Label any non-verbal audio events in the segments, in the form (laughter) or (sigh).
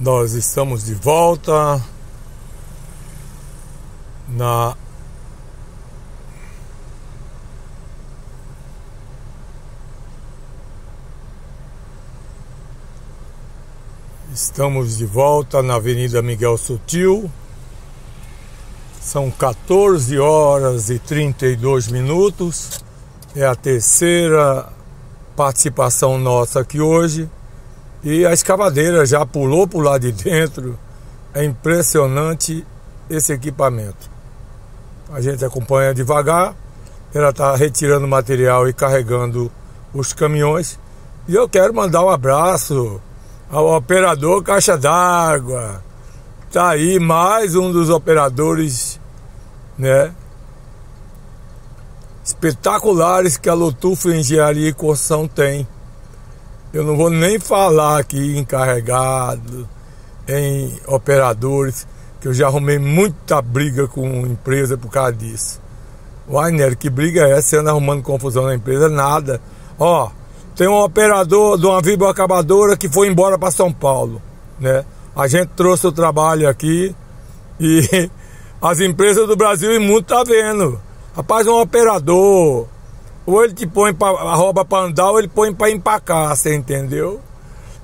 Nós estamos de volta na Estamos de volta na Avenida Miguel Sutil. São 14 horas e 32 minutos. É a terceira participação nossa aqui hoje. E a escavadeira já pulou para o lado de dentro. É impressionante esse equipamento. A gente acompanha devagar. Ela está retirando material e carregando os caminhões. E eu quero mandar um abraço ao operador Caixa d'Água. Tá aí mais um dos operadores, né? Espetaculares que a Lotufo Engenharia e Construção tem. Eu não vou nem falar aqui encarregado, em operadores, que eu já arrumei muita briga com empresa por causa disso. Uai, Nery, que briga é essa? Você anda arrumando confusão na empresa? Nada. Ó, tem um operador de uma vibroacabadora que foi embora para São Paulo, né? A gente trouxe o trabalho aqui e (laughs) as empresas do Brasil e mundo tá vendo. Rapaz, um operador ou ele te põe pra, a roupa para andar, ou ele põe para empacar, você entendeu?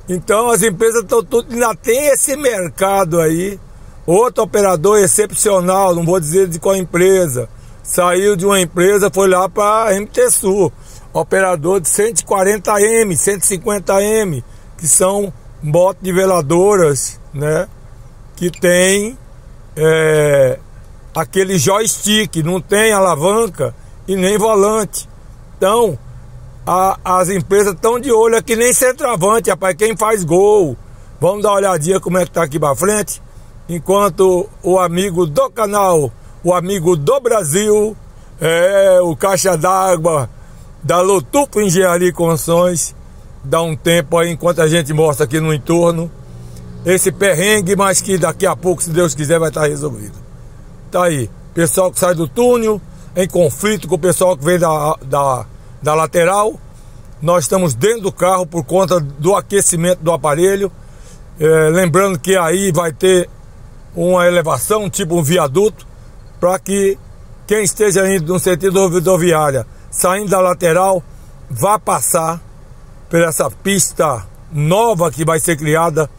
Então as empresas estão tudo. Ainda tem esse mercado aí. Outro operador excepcional, não vou dizer de qual empresa. Saiu de uma empresa, foi lá para MT Sul. Operador de 140M, 150M, que são motos niveladoras, né? Que tem é, aquele joystick, não tem alavanca e nem volante. Então, as empresas estão de olho aqui, nem centroavante, rapaz, quem faz gol. Vamos dar uma olhadinha como é que tá aqui pra frente. Enquanto o amigo do canal, o amigo do Brasil, é o caixa d'água da Lotupo Engenharia e Construções, dá um tempo aí enquanto a gente mostra aqui no entorno esse perrengue, mas que daqui a pouco, se Deus quiser, vai estar resolvido. Tá aí, pessoal que sai do túnel, em conflito com o pessoal que vem da, da, da lateral. Nós estamos dentro do carro por conta do aquecimento do aparelho. É, lembrando que aí vai ter uma elevação, tipo um viaduto, para que quem esteja indo no sentido rodoviária, saindo da lateral, vá passar por essa pista nova que vai ser criada,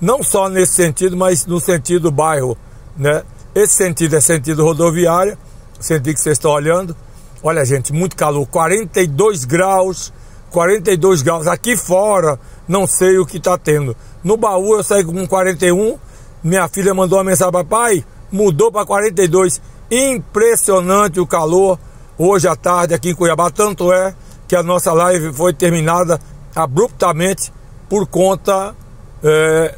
não só nesse sentido, mas no sentido bairro, né? Esse sentido é sentido rodoviária senti que vocês estão olhando. Olha, gente, muito calor, 42 graus, 42 graus. Aqui fora, não sei o que está tendo. No baú eu saí com 41. Minha filha mandou uma mensagem, papai, mudou para 42. Impressionante o calor hoje à tarde aqui em Cuiabá. Tanto é que a nossa live foi terminada abruptamente por conta é,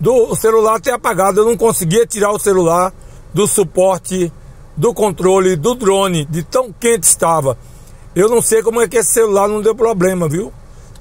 do celular ter apagado. Eu não conseguia tirar o celular do suporte do controle do drone, de tão quente estava. Eu não sei como é que esse celular não deu problema, viu?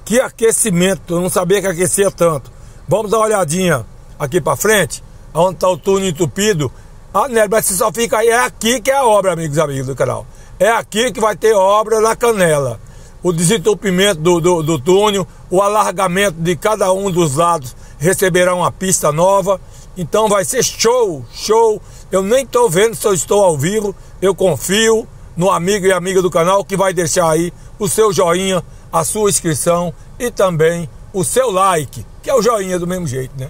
Que aquecimento, eu não sabia que aquecia tanto. Vamos dar uma olhadinha aqui para frente, onde está o túnel entupido. Ah, Nery, mas você só fica aí, é aqui que é a obra, amigos e amigos do canal. É aqui que vai ter obra na canela. O desentupimento do, do, do túnel, o alargamento de cada um dos lados receberá uma pista nova. Então vai ser show, show eu nem estou vendo se eu estou ao vivo. Eu confio no amigo e amiga do canal que vai deixar aí o seu joinha, a sua inscrição e também o seu like, que é o joinha do mesmo jeito, né?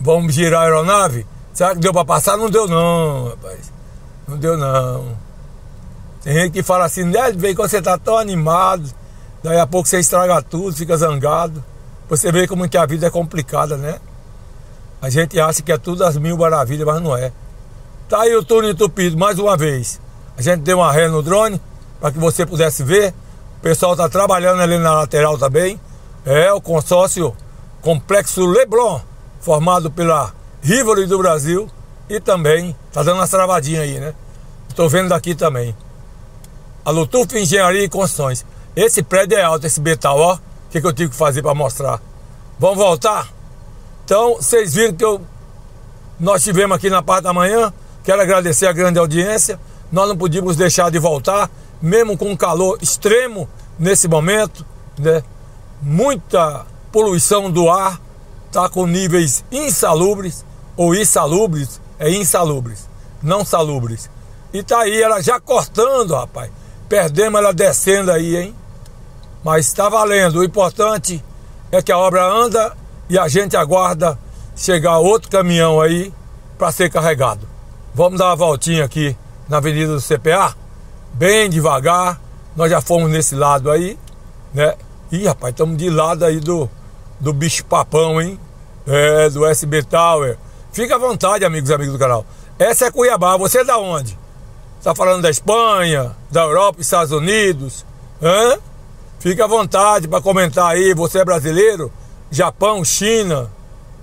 Vamos girar a aeronave? Será que deu para passar? Não deu não, rapaz. Não deu não. Tem gente que fala assim, né, vem quando você tá tão animado, daí a pouco você estraga tudo, fica zangado. Você vê como que a vida é complicada, né? A gente acha que é tudo as mil maravilhas, mas não é. Tá aí o túnel entupido mais uma vez. A gente deu uma ré no drone para que você pudesse ver. O pessoal está trabalhando ali na lateral também. É o consórcio Complexo Leblon, formado pela Rivoli do Brasil e também tá dando umas travadinhas aí, né? Estou vendo daqui também. A Lutuf Engenharia e Construções. Esse prédio é alto, esse betal, ó. O que, que eu tive que fazer para mostrar? Vamos voltar? Então, vocês viram que eu, nós tivemos aqui na parte da manhã Quero agradecer a grande audiência. Nós não podíamos deixar de voltar, mesmo com calor extremo nesse momento, né? Muita poluição do ar está com níveis insalubres ou insalubres, é insalubres, não salubres. E tá aí ela já cortando, rapaz. Perdemos ela descendo aí, hein? Mas está valendo. O importante é que a obra anda e a gente aguarda chegar outro caminhão aí para ser carregado. Vamos dar uma voltinha aqui na Avenida do CPA, bem devagar. Nós já fomos nesse lado aí, né? Ih, rapaz, estamos de lado aí do, do bicho papão, hein? É, do SB Tower. Fica à vontade, amigos e amigos do canal. Essa é Cuiabá. Você é da onde? Está falando da Espanha, da Europa, Estados Unidos? Hã? Fica à vontade para comentar aí. Você é brasileiro? Japão, China,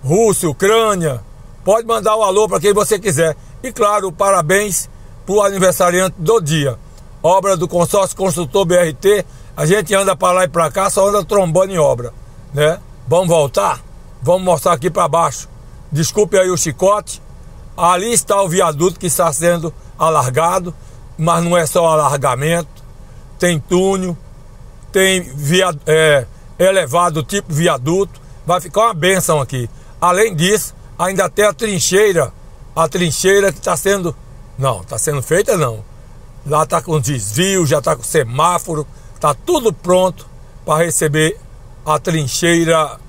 Rússia, Ucrânia. Pode mandar o um alô para quem você quiser. E claro, parabéns para o aniversariante do dia. Obra do consórcio construtor BRT. A gente anda para lá e para cá, só anda trombando em obra, né? Vamos voltar? Vamos mostrar aqui para baixo. Desculpe aí o chicote. Ali está o viaduto que está sendo alargado, mas não é só alargamento. Tem túnel, tem via, é, elevado tipo viaduto. Vai ficar uma benção aqui. Além disso, ainda tem a trincheira. A trincheira que está sendo. Não, está sendo feita não. Lá está com desvio, já está com semáforo. Está tudo pronto para receber a trincheira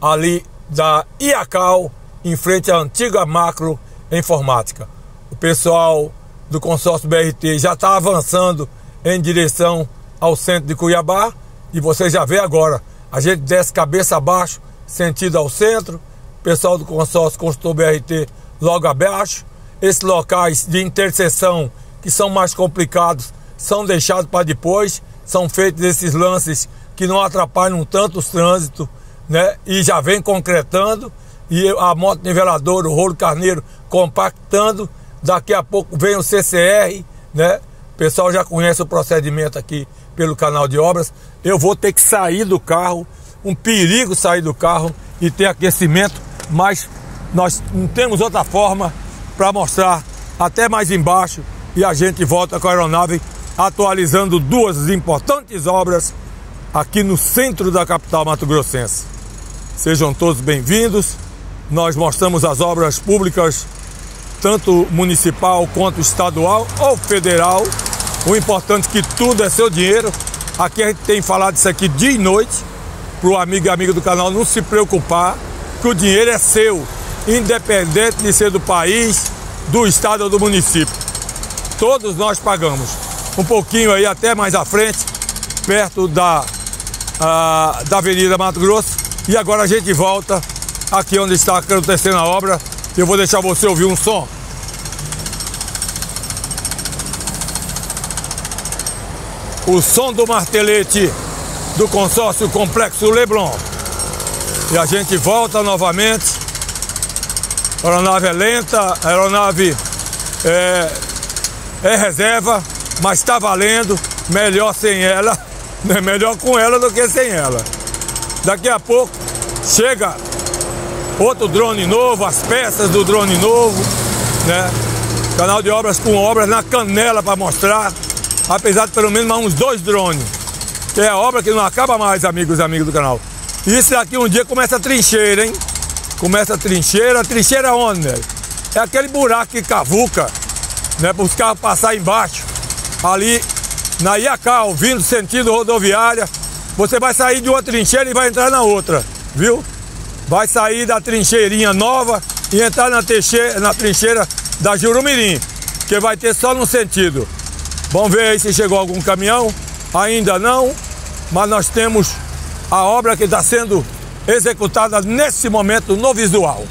ali da IACAL, em frente à antiga macro informática. O pessoal do consórcio BRT já está avançando em direção ao centro de Cuiabá e você já vê agora. A gente desce cabeça abaixo, sentido ao centro. Pessoal do consórcio construtor BRT logo abaixo. Esses locais de interseção que são mais complicados são deixados para depois. São feitos esses lances que não atrapalham tanto o trânsito né? E já vem concretando e a moto niveladora, o rolo carneiro compactando. Daqui a pouco vem o CCR, né? O pessoal já conhece o procedimento aqui pelo canal de obras. Eu vou ter que sair do carro, um perigo sair do carro e ter aquecimento, mas nós não temos outra forma para mostrar até mais embaixo e a gente volta com a aeronave atualizando duas importantes obras aqui no centro da capital mato-grossense. Sejam todos bem-vindos. Nós mostramos as obras públicas, tanto municipal quanto estadual ou federal. O importante é que tudo é seu dinheiro. Aqui a gente tem falado isso aqui dia e noite, para o amigo e amiga do canal não se preocupar, que o dinheiro é seu, independente de ser do país, do estado ou do município. Todos nós pagamos. Um pouquinho aí até mais à frente, perto da ah, da Avenida Mato Grosso. E agora a gente volta aqui onde está acontecendo a obra. Eu vou deixar você ouvir um som. O som do martelete do consórcio Complexo Leblon. E a gente volta novamente. A aeronave é lenta, a aeronave é, é reserva, mas está valendo. Melhor sem ela. (laughs) É melhor com ela do que sem ela. Daqui a pouco chega outro drone novo, as peças do drone novo, né? Canal de obras com obras na canela para mostrar, apesar de pelo menos uns dois drones. Que é a obra que não acaba mais, amigos e amigos do canal. Isso daqui um dia começa a trincheira, hein? Começa a trincheira, a trincheira onde, né? É aquele buraco que cavuca, né? Para os carros passar embaixo. Ali na Iacal, vindo sentido rodoviária, você vai sair de uma trincheira e vai entrar na outra, viu? Vai sair da trincheirinha nova e entrar na, trincheira, na trincheira da Jurumirim, que vai ter só no sentido. Vamos ver aí se chegou algum caminhão. Ainda não, mas nós temos a obra que está sendo executada nesse momento no visual.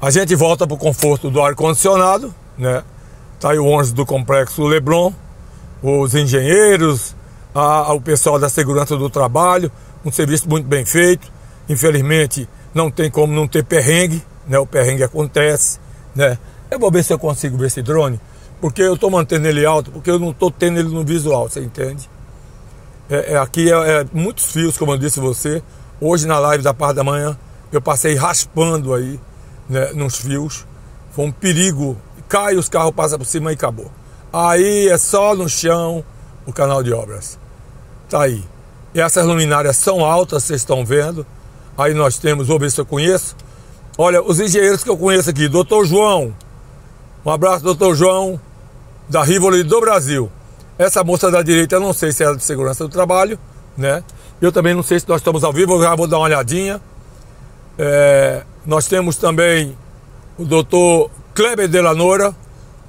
A gente volta para o conforto do ar-condicionado, né? Tá aí o ônibus do complexo Leblon os engenheiros, a, o pessoal da segurança do trabalho, um serviço muito bem feito. Infelizmente, não tem como não ter perrengue, né? O perrengue acontece, né? Eu vou ver se eu consigo ver esse drone, porque eu estou mantendo ele alto, porque eu não estou tendo ele no visual, você entende? É, é aqui é, é, muitos fios, como eu disse você. Hoje na live da parte da manhã, eu passei raspando aí, né, nos fios. Foi um perigo. Cai, os carros passam por cima e acabou. Aí é só no chão o canal de obras. Tá aí. Essas luminárias são altas, vocês estão vendo. Aí nós temos, vou ver se eu conheço. Olha, os engenheiros que eu conheço aqui, doutor João. Um abraço, doutor João, da Rivoli do Brasil. Essa moça da direita, eu não sei se é de segurança do trabalho, né? Eu também não sei se nós estamos ao vivo, eu já vou dar uma olhadinha. É, nós temos também o doutor Kleber Delanora,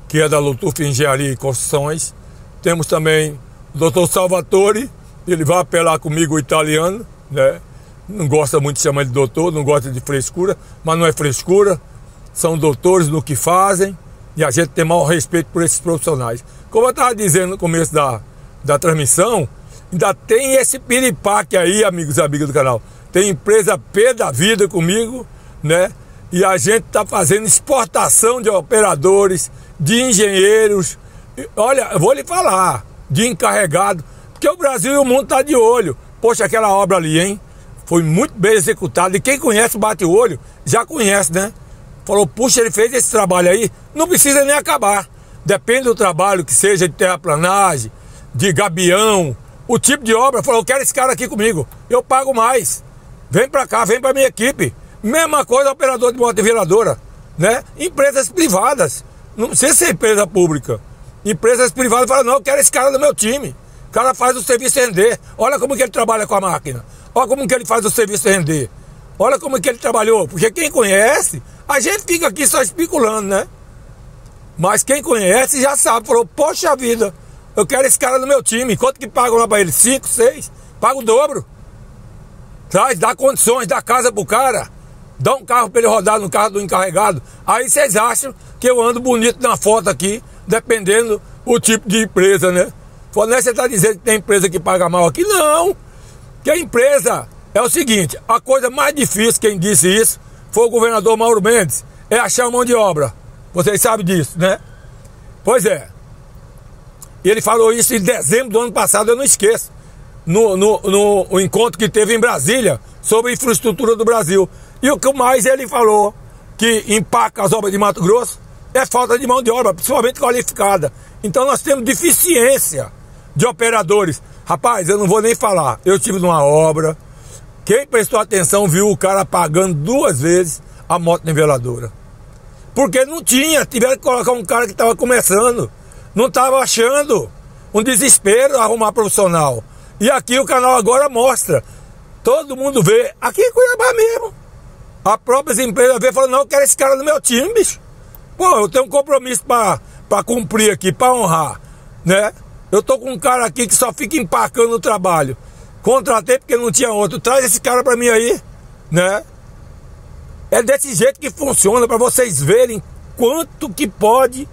que é da Lutuf Engenharia e Construções. Temos também o doutor Salvatore, ele vai apelar comigo o italiano, né? Não gosta muito de chamar de doutor, não gosta de frescura, mas não é frescura. São doutores no que fazem e a gente tem maior respeito por esses profissionais. Como eu estava dizendo no começo da, da transmissão, ainda tem esse piripaque aí, amigos e amigas do canal. Tem empresa P da vida comigo, né? E a gente está fazendo exportação de operadores, de engenheiros. Olha, vou lhe falar, de encarregado, porque o Brasil e o mundo tá de olho. Poxa, aquela obra ali, hein? Foi muito bem executada. E quem conhece bate o olho, já conhece, né? Falou, puxa, ele fez esse trabalho aí, não precisa nem acabar. Depende do trabalho, que seja de terraplanagem, de gabião, o tipo de obra. Falou, eu quero esse cara aqui comigo, eu pago mais. Vem pra cá, vem pra minha equipe. Mesma coisa operador de moto viradora, né? Empresas privadas, não precisa ser empresa pública. Empresas privadas falam, não, eu quero esse cara no meu time. O cara faz o serviço render. Olha como que ele trabalha com a máquina. Olha como que ele faz o serviço render. Olha como que ele trabalhou. Porque quem conhece, a gente fica aqui só especulando, né? Mas quem conhece já sabe. Falou, poxa vida, eu quero esse cara no meu time. Quanto que pagam lá pra ele? Cinco, seis? Paga o dobro. Traz, dá condições, dá casa pro cara. Dá um carro para ele rodar no carro do encarregado. Aí vocês acham que eu ando bonito na foto aqui, dependendo o tipo de empresa, né? Falando, é você está dizendo que tem empresa que paga mal aqui? Não! Que a empresa é o seguinte: a coisa mais difícil, quem disse isso, foi o governador Mauro Mendes, é achar mão de obra. Vocês sabem disso, né? Pois é. Ele falou isso em dezembro do ano passado, eu não esqueço. No, no, no encontro que teve em Brasília sobre infraestrutura do Brasil. E o que mais ele falou que empaca as obras de Mato Grosso é falta de mão de obra, principalmente qualificada. Então nós temos deficiência de operadores. Rapaz, eu não vou nem falar. Eu estive numa obra. Quem prestou atenção viu o cara pagando duas vezes a moto niveladora. Porque não tinha, tiveram que colocar um cara que estava começando. Não estava achando. Um desespero arrumar profissional. E aqui o canal agora mostra. Todo mundo vê. Aqui em Cuiabá mesmo. A própria empresa vê e fala, não, eu quero esse cara no meu time, bicho. Pô, eu tenho um compromisso para cumprir aqui, para honrar, né? Eu tô com um cara aqui que só fica empacando o trabalho. Contratei porque não tinha outro. Traz esse cara para mim aí, né? É desse jeito que funciona para vocês verem quanto que pode,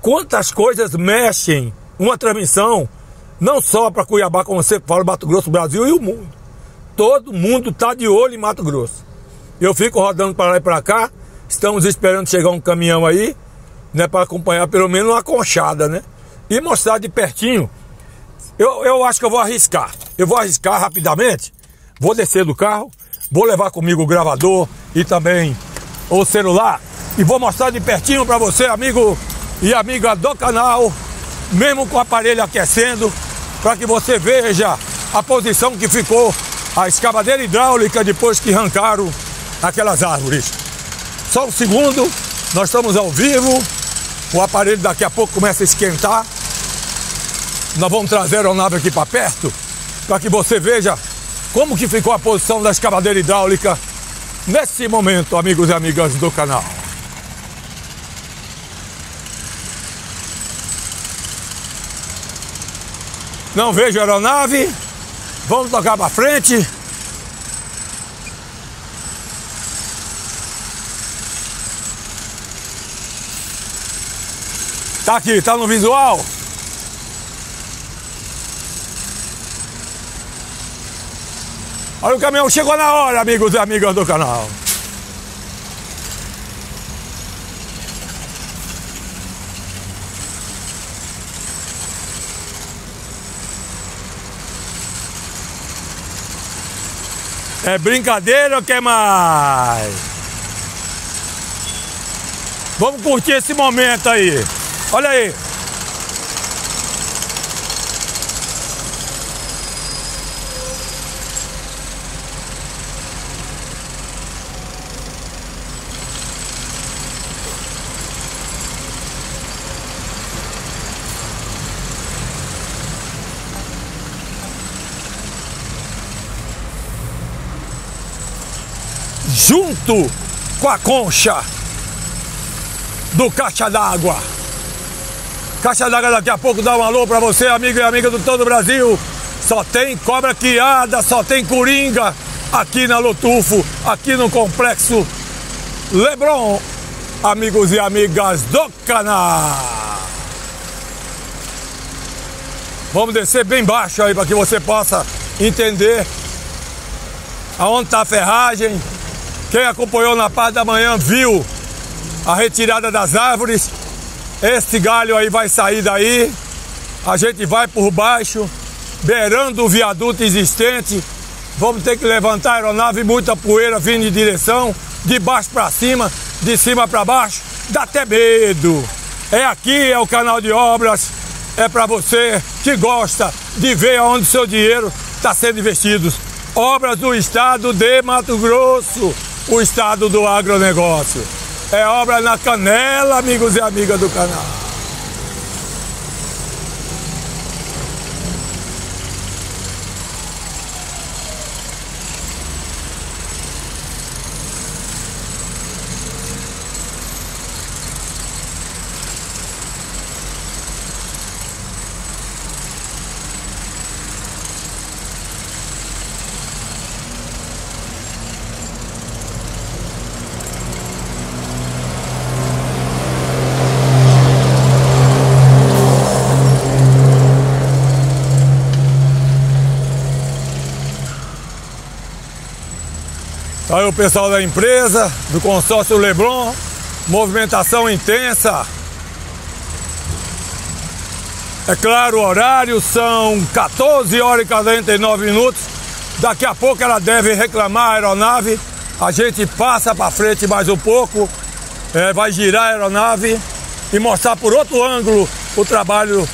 quantas coisas mexem uma transmissão, não só para Cuiabá, como você fala, Mato Grosso, Brasil e o mundo. Todo mundo tá de olho em Mato Grosso. Eu fico rodando para lá e para cá. Estamos esperando chegar um caminhão aí, né, para acompanhar pelo menos uma conchada, né? E mostrar de pertinho. Eu, eu acho que eu vou arriscar. Eu vou arriscar rapidamente. Vou descer do carro, vou levar comigo o gravador e também o celular e vou mostrar de pertinho para você, amigo e amiga do canal, mesmo com o aparelho aquecendo, para que você veja a posição que ficou a escavadeira hidráulica depois que arrancaram aquelas árvores. Só um segundo, nós estamos ao vivo. O aparelho daqui a pouco começa a esquentar. Nós vamos trazer a aeronave aqui para perto, para que você veja como que ficou a posição da escavadeira hidráulica nesse momento, amigos e amigas do canal. Não vejo aeronave. Vamos tocar para frente. Tá aqui, tá no visual? Olha o caminhão, chegou na hora, amigos e amigas do canal. É brincadeira ou quer mais? Vamos curtir esse momento aí. Olha aí. Junto com a concha do Caixa d'Água. Caixa d'Água daqui a pouco dá um alô para você, amigo e amiga do todo o Brasil. Só tem cobra quiada, só tem coringa aqui na Lotufo, aqui no Complexo Lebron, amigos e amigas do canal. Vamos descer bem baixo aí para que você possa entender aonde está a ferragem. Quem acompanhou na parte da manhã viu a retirada das árvores. Este galho aí vai sair daí. A gente vai por baixo, beirando o viaduto existente. Vamos ter que levantar a aeronave, muita poeira vindo em direção, de baixo para cima, de cima para baixo. Dá até medo. É aqui, é o canal de obras. É para você que gosta de ver onde seu dinheiro está sendo investido. Obras do estado de Mato Grosso, o estado do agronegócio. É obra na canela, amigos e amigas do canal. Aí o pessoal da empresa, do consórcio Leblon, movimentação intensa. É claro, o horário são 14 horas e 49 minutos. Daqui a pouco ela deve reclamar a aeronave. A gente passa para frente mais um pouco, é, vai girar a aeronave e mostrar por outro ângulo o trabalho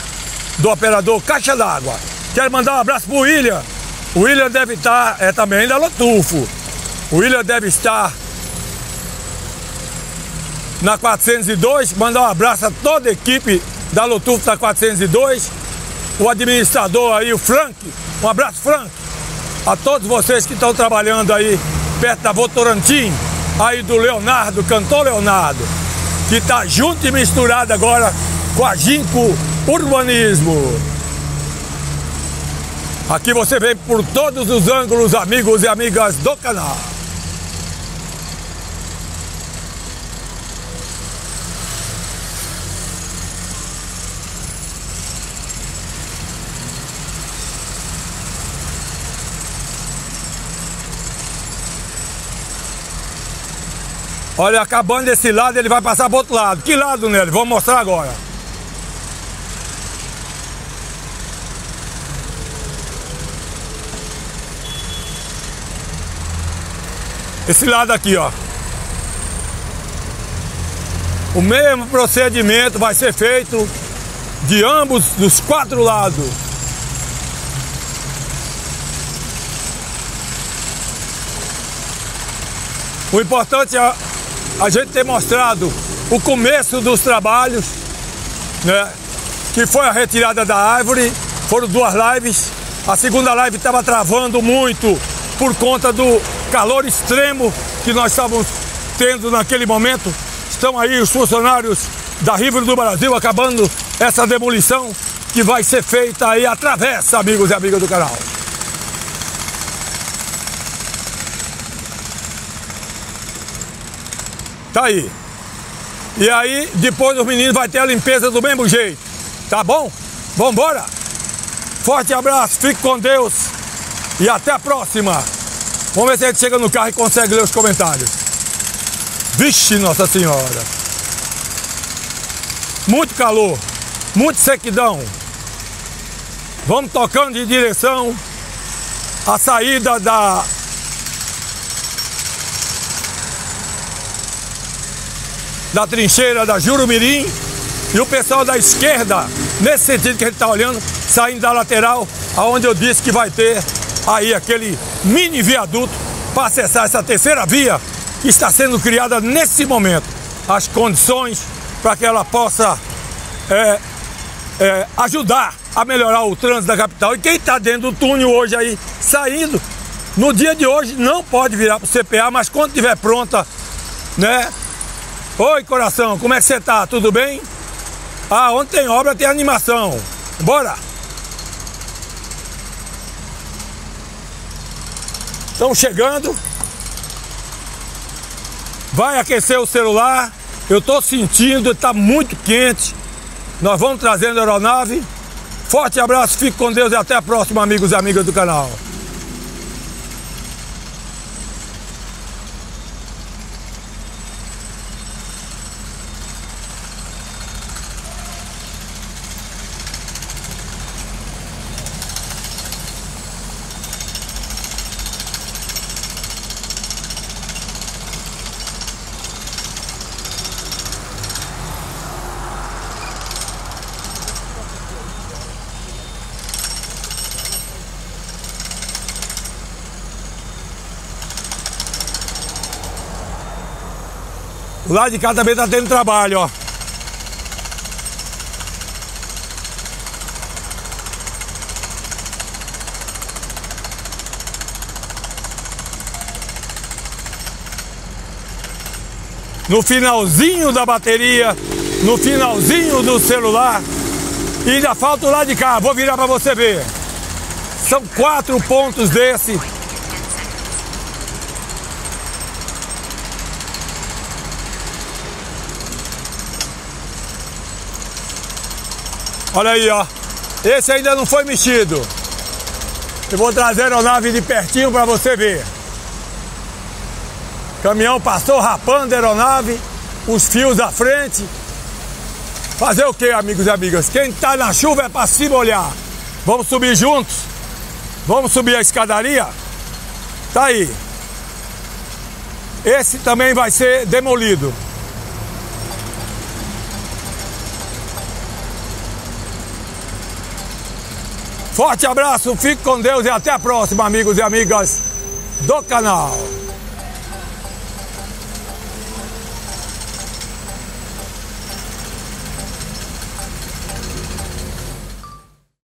do operador Caixa d'Água. Quero mandar um abraço pro William. O William deve estar é, também da Lotufo. O William deve estar na 402. Mandar um abraço a toda a equipe da Lotufo da 402. O administrador aí, o Frank. Um abraço, Frank. A todos vocês que estão trabalhando aí perto da Votorantim, aí do Leonardo, cantor Leonardo, que está junto e misturado agora com a Ginco Urbanismo. Aqui você vê por todos os ângulos, amigos e amigas do canal. Olha, acabando desse lado, ele vai passar para outro lado. Que lado, Nelly? Vamos mostrar agora. Esse lado aqui, ó. O mesmo procedimento vai ser feito de ambos, dos quatro lados. O importante é a gente ter mostrado o começo dos trabalhos, né? Que foi a retirada da árvore, foram duas lives. A segunda live estava travando muito por conta do calor extremo que nós estávamos tendo naquele momento. Estão aí os funcionários da River do Brasil acabando essa demolição que vai ser feita aí através, amigos e amigas do canal. Tá aí. E aí, depois os meninos vai ter a limpeza do mesmo jeito. Tá bom? Vambora! Forte abraço, fique com Deus e até a próxima. Vamos ver se a gente chega no carro e consegue ler os comentários. Vixe, Nossa Senhora! Muito calor, muito sequidão. Vamos tocando de direção à saída da da trincheira da Jurumirim e o pessoal da esquerda, nesse sentido que a gente está olhando, saindo da lateral, aonde eu disse que vai ter aí aquele mini viaduto para acessar essa terceira via que está sendo criada nesse momento. As condições para que ela possa é, é, ajudar a melhorar o trânsito da capital. E quem está dentro do túnel hoje aí, saindo, No dia de hoje não pode virar para o CPA, mas quando estiver pronta, né? Oi, coração, como é que você tá? Tudo bem? Ah, onde tem obra tem animação. Bora! Estão chegando. Vai aquecer o celular. Eu estou sentindo, está muito quente. Nós vamos trazendo a aeronave. Forte abraço, fique com Deus e até a próxima, amigos e amigas do canal. Lado de cá também tá tendo trabalho, ó. No finalzinho da bateria, no finalzinho do celular. E ainda falta o lado de cá, vou virar para você ver. São quatro pontos desse Olha aí, ó. Esse ainda não foi mexido. Eu vou trazer a aeronave de pertinho para você ver. Caminhão passou rapando a aeronave, os fios à frente. Fazer o que, amigos e amigas? Quem tá na chuva é para se molhar. Vamos subir juntos? Vamos subir a escadaria? Tá aí. Esse também vai ser demolido. Forte abraço, fique com Deus e até a próxima, amigos e amigas do canal.